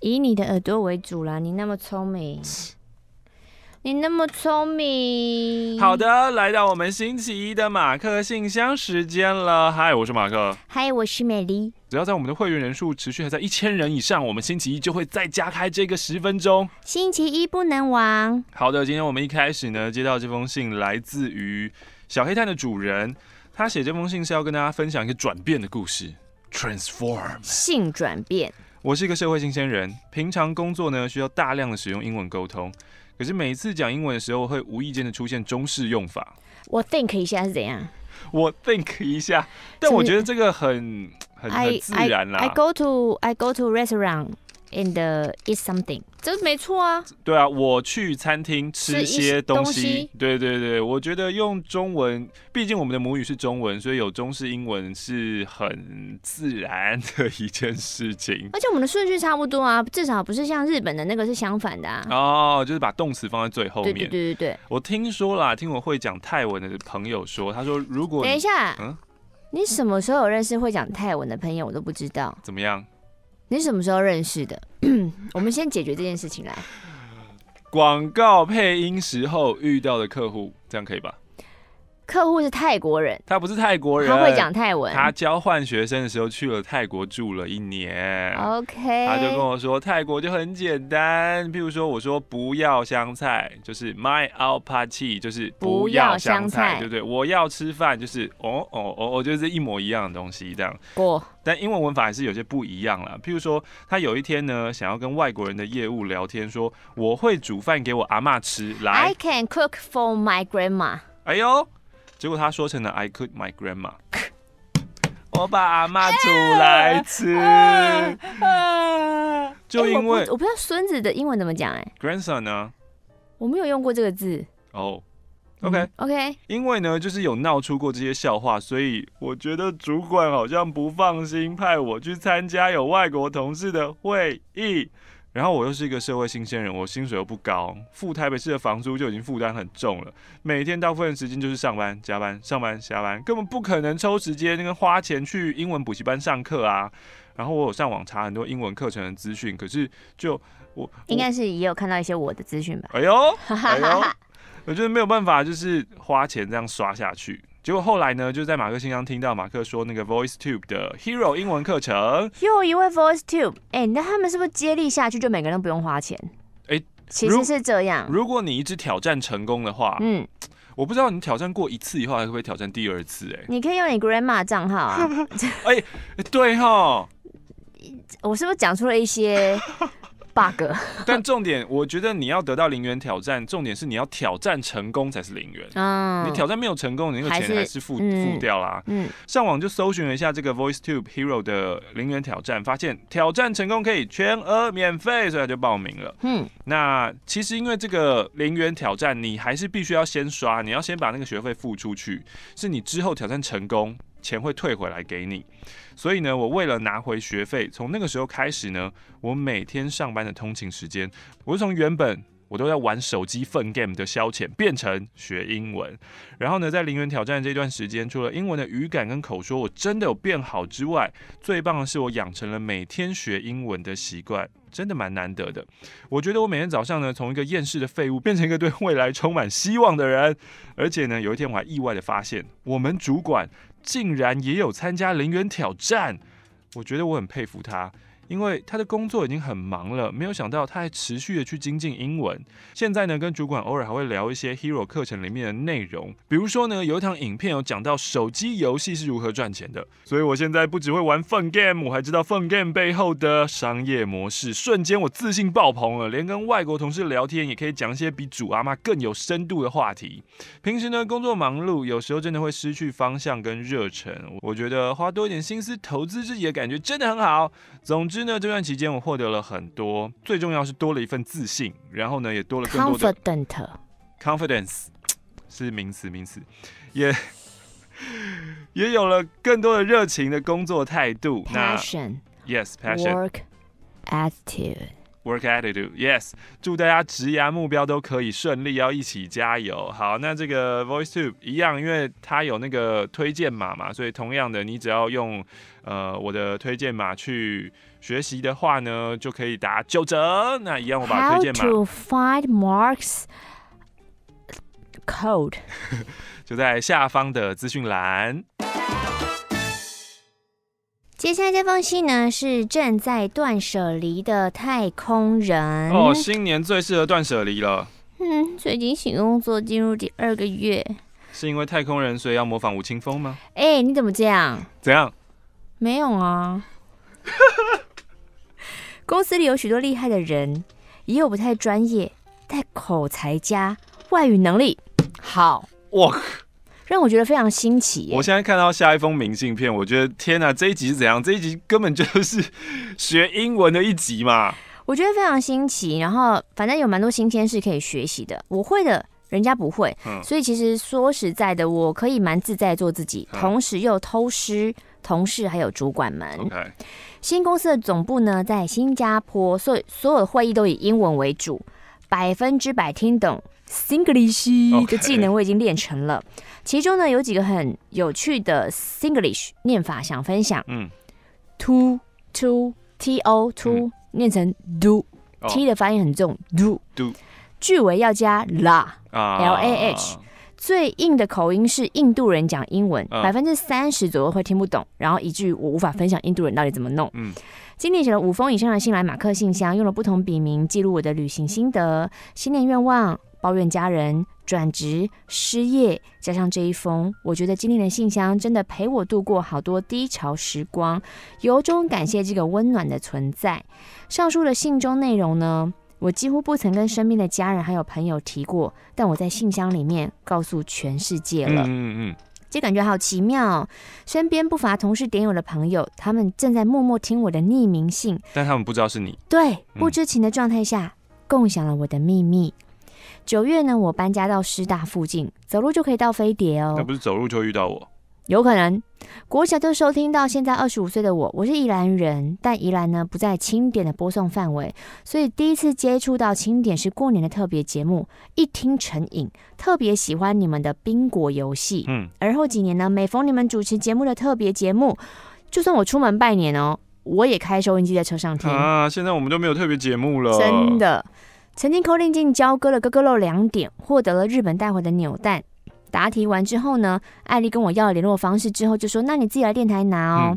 以你的耳朵为主啦，你那么聪明，你那么聪明。好，的，来到我们星期一的马克信箱时间了。嗨，我是马克。嗨，我是美丽。只要在我们的会员人数持续还在一千人以上，我们星期一就会再加开这个十分钟。星期一不能忘。好的，今天我们一开始呢，接到这封信来自于小黑炭的主人，他写这封信是要跟大家分享一个转变的故事，transform 性转变。我是一个社会新鲜人，平常工作呢需要大量的使用英文沟通，可是每一次讲英文的时候，会无意间的出现中式用法。我 think 一下是怎样？我 think 一下，但我觉得这个很很很自然啦。I go to I go to restaurant and eat something，这没错啊。对啊，我去餐厅吃些东西。对对对，我觉得用中文，毕竟我们的母语是中文，所以有中式英文是很自然的一件事情。而且我们的顺序差不多啊，至少不是像日本的那个是相反的啊。哦，就是把动词放在最后面。对对对对。我听说啦，听我会讲泰文的朋友说，他说如果等一下，嗯你什么时候有认识会讲泰文的朋友？我都不知道。怎么样，你什么时候认识的？我们先解决这件事情来。广告配音时候遇到的客户，这样可以吧？客户是泰国人，他不是泰国人，他会讲泰文。他交换学生的时候去了泰国住了一年。OK，他就跟我说，泰国就很简单，譬如说我说不要香菜，就是 my a p a c h i 就是不要香菜，菜对不对？我要吃饭就是哦哦哦哦，就是一模一样的东西这样。过但英文文法还是有些不一样啦。譬如说，他有一天呢，想要跟外国人的业务聊天，说我会煮饭给我阿妈吃，来 I，can cook for my grandma。哎呦，结果他说成了 I cook my grandma，我把阿妈煮来吃，就哎因为我不我不知道孙子的英文怎么讲哎、grandson 呢，我没有用过这个字。哦，OK，嗯 OK，因为呢，就是有闹出过这些笑话，所以我觉得主管好像不放心，派我去参加有外国同事的会议。然后我又是一个社会新鲜人，我薪水又不高，付台北市的房租就已经负担很重了，每天大部分时间就是上班、加班、上班、下班，根本不可能抽时间那个花钱去英文补习班上课啊。然后我有上网查很多英文课程的资讯，可是就我应该是也有看到一些我的资讯吧。哎呦，哎呦，我觉得没有办法，就是花钱这样刷下去。结果后来呢，就在马克信箱听到马克说那个 VoiceTube 的 Hero 英文课程，又一位 Voice Tube，哎、那他们是不是接力下去就每个人都不用花钱？哎其如实是这样。如果你一直挑战成功的话，嗯，我不知道你挑战过一次以后，还会不会挑战第二次、哎你可以用你 grandma 账号啊。哎，对哈。我是不是讲出了一些 bug？但重点，我觉得你要得到零元挑战，重点是你要挑战成功才是零元。嗯，你挑战没有成功，你那个钱还是付嗯付掉啦。嗯，上网就搜寻了一下这个 VoiceTube Hero 的零元挑战，发现挑战成功可以全额免费，所以他就报名了。嗯，那其实因为这个零元挑战，你还是必须要先刷，你要先把那个学费付出去，是你之后挑战成功，钱会退回来给你。所以呢，我为了拿回学费，从那个时候开始呢，我每天上班的通勤时间，我就从原本我都在玩手机粪 game 的消遣，变成学英文。然后呢，在零元挑战这段时间，除了英文的语感跟口说我真的有变好之外，最棒的是我养成了每天学英文的习惯。真的蛮难得的，我觉得我每天早上呢，从一个厌世的废物变成一个对未来充满希望的人，而且呢，有一天我还意外的发现，我们主管竟然也有参加零元挑战，我觉得我很佩服他。因为他的工作已经很忙了，没有想到他还持续的去精进英文。现在呢，跟主管偶尔还会聊一些 Hero 课程里面的内容，比如说呢，有一堂影片有讲到手机游戏是如何赚钱的，所以我现在不只会玩 Fun Game，我还知道 Fun Game 背后的商业模式。瞬间我自信爆棚了，连跟外国同事聊天也可以讲一些比主阿妈更有深度的话题。平时呢，工作忙碌，有时候真的会失去方向跟热忱。我觉得花多一点心思投资自己的感觉真的很好。总之呢，这段期间我获得了很多，最重要是多了一份自信，然后呢，也多了更多的 confident，confidence 是名词，名词也也有了更多的热情的工作态度。那 passion yes passion work attitude work attitude，yes，祝大家职涯目标都可以顺利，要一起加油。好，那这个 VoiceTube 一样，因为它有那个推荐码嘛，所以同样的，你只要用呃我的推荐码去学习的话呢，就可以打九折。那一样，我把 How 推荐码 to find Mark's code？就在下方的资讯栏。接下来这封信呢是正在断舍离的太空人。哦，新年最适合断舍离了，嗯，最近新工作进入第二个月。是因为太空人所以要模仿吴青峰吗？哎、你怎么这样？怎样？没有啊。公司里有许多厉害的人，也有不太专业，但口才佳，外语能力好，哇！让我觉得非常新奇耶。我现在看到下一封明信片，我觉得天哪，这一集是怎样？这一集根本就是 学英文的一集嘛。我觉得非常新奇，然后反正有蛮多新鲜事可以学习的。我会的，人家不会，嗯所以其实说实在的，我可以蛮自在做自己，嗯同时又偷师同事还有主管们。新公司的总部呢在新加坡，所以所有的会议都以英文为主，百分之百听懂。Singlish 的技能我已经练成了。其中呢有几个很有趣的 Singlish 念法想分享。嗯，，to to t o to、念成 do。哦。T 的发音很重，do do 句尾要加 la，啊。LAH 最硬的口音是印度人讲英文，嗯百分之三十左右会听不懂，然后以至于我无法分享印度人到底怎么弄。嗯今年写了五封以上的信来马克信箱，用了不同笔名记录我的旅行心得、新年愿望、抱怨家人、转职、失业，加上这一封，我觉得今年的信箱真的陪我度过好多低潮时光，由衷感谢这个温暖的存在。上述的信中内容呢，我几乎不曾跟身边的家人还有朋友提过，但我在信箱里面告诉全世界了。嗯嗯嗯，这感觉好奇妙。身边不乏同事点友的朋友，他们正在默默听我的匿名信，但他们不知道是你。对，嗯不知情的状态下、共享了我的秘密。九月呢，我搬家到师大附近，走路就可以到飞碟哦那。不是走路就遇到我。有可能，国小就收听到现在二十五岁的我，我是宜兰人，但宜兰呢不在清点的播送范围，所以第一次接触到清点是过年的特别节目，一听成瘾，特别喜欢你们的宾果游戏。嗯，而后几年呢，每逢你们主持节目的特别节目，就算我出门拜年哦，我也开收音机在车上听，啊，现在我们都没有特别节目了。真。的。曾经扣令进交割了哥哥肉两点，获得了日本带回的扭蛋。答题完之后呢，艾丽跟我要了联络方式之后，就说：“那你自己来电台拿哦。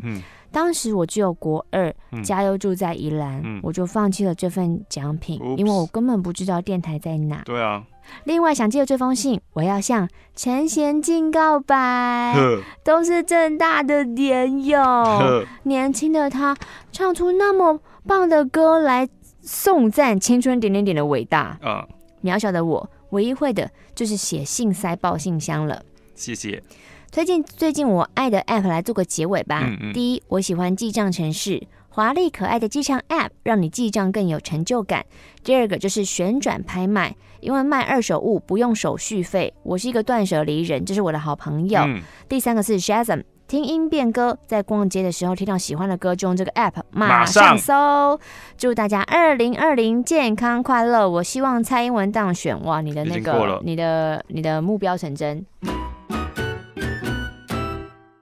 当时我只有国二，嗯家又住在宜兰，嗯我就放弃了这份奖品，因为我根本不知道电台在哪。对啊。另外，想借这封信，我要向陈贤进告白。都是正大的点友，年轻的他唱出那么棒的歌来颂赞青春点点点的伟大。啊，渺小的我，唯一会的就是写信塞爆信箱了。谢谢。推荐最近我爱的 App 来做个结尾吧。嗯嗯第一，我喜欢记账城市，华丽可爱的记账 App 让你记账更有成就感。第二个就是旋转拍卖，因为卖二手物不用手续费，我是一个断舍离人，这是我的好朋友。嗯，第三个是 Shazam。听音变歌，在逛街的时候听到喜欢的歌，就用这个 app 马马上上搜。祝大家二零二零健康快乐！我希望蔡英文当选，哇，你的那个，你的你的目标成真。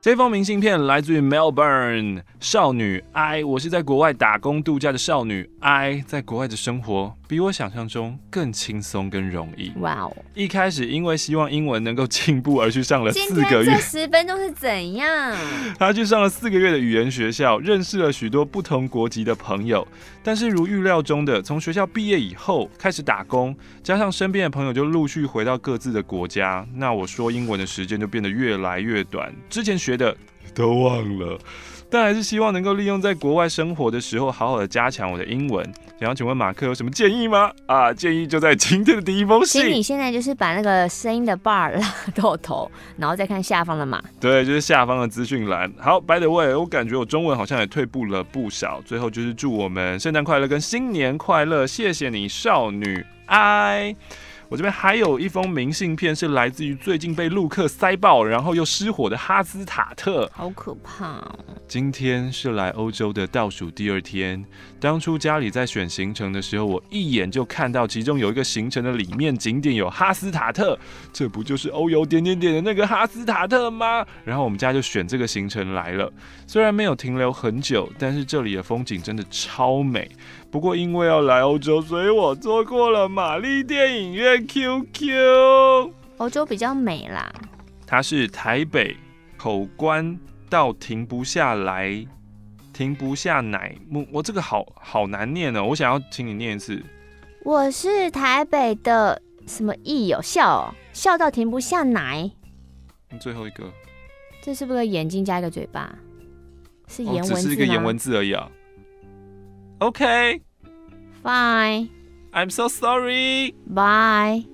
这封明信片来自于 Melbourne 少女 I，我是在国外打工度假的少女 I，在国外的生活比我想象中更轻松跟容易。哇哦！一开始因为希望英文能够进步而去上了四个月十分钟是怎样？他去上了四个月的语言学校，认识了许多不同国籍的朋友。但是如预料中的，从学校毕业以后开始打工，加上身边的朋友就陆续回到各自的国家，那我说英文的时间就变得越来越短。之前学的 都忘了。但还是希望能够利用在国外生活的时候，好好的加强我的英文。想要请问马克有什么建议吗？啊，建议就在今天的第一封信。请你现在就是把那个声音的 bar 拉到头，然后再看下方的码。对，就是下方的资讯栏。好，by the way，我感觉我中文好像也退步了不少。最后就是祝我们圣诞快乐跟新年快乐，谢谢你，少女 I。我这边还有一封明信片，是来自于最近被陆克塞爆，然后又失火的哈斯塔特。好可怕、今天是来欧洲的倒数第二天。当初家里在选行程的时候，我一眼就看到其中有一个行程的里面景点有哈斯塔特，这不就是欧游点点点的那个哈斯塔特吗？然后我们家就选这个行程来了。虽然没有停留很久，但是这里的风景真的超美。不过因为要来欧洲，所以我错过了玛丽电影院 QQ。欧洲比较美啦，它是台北口关到停不下来，停不下奶木。我这个好好难念哦，我想要请你念一次。我是台北的什么意有笑哦，笑到停不下奶。最后一个，这是不是眼睛加一个嘴巴？是哦颜文字吗？只是一个颜文字而已啊。OK，I'm Fine, so sorry。bye.